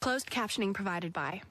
Closed captioning provided by